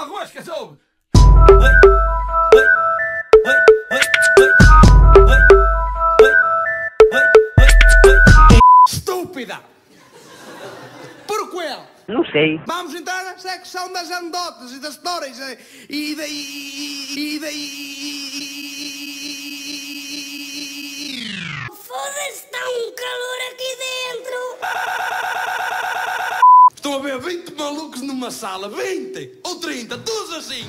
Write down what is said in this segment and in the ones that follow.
Arroz, que soube? Estúpida! Porquê? Não sei. Vamos entrar na secção das anedotas e das histórias eh, e daí... e daí... Estou a ver 20 malucos numa sala, 20 ou 30, todos assim.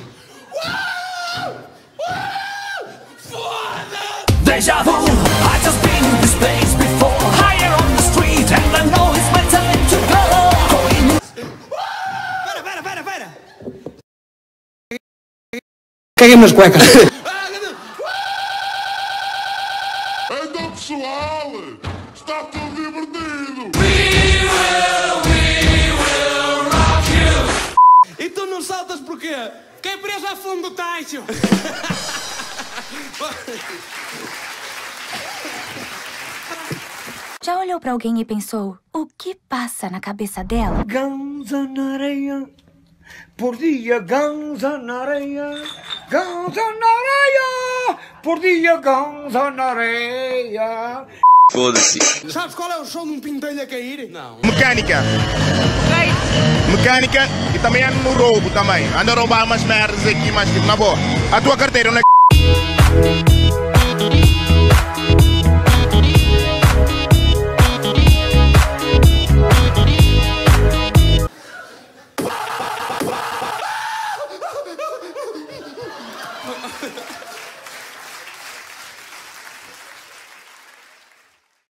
Uau! Uau! Foda! Deja vu, I just been in this place before Higher on the street and I know it's my time to go Going Pera, pera, pera, pera! Caguei nas cuecas. Então pessoal, está tudo não saltas porquê? Que é preso a fundo do tacho! Já olhou pra alguém e pensou, o que passa na cabeça dela? Ganza na areia, por dia ganza na areia, ganza na areia, por dia ganza na areia. Sabes qual é o som de um pintelho a cair? Não. Mecânica. Mecânica também ando no roubo também. Ando a roubar umas merdas aqui, mas tipo, na boa. A tua carteira onde é que...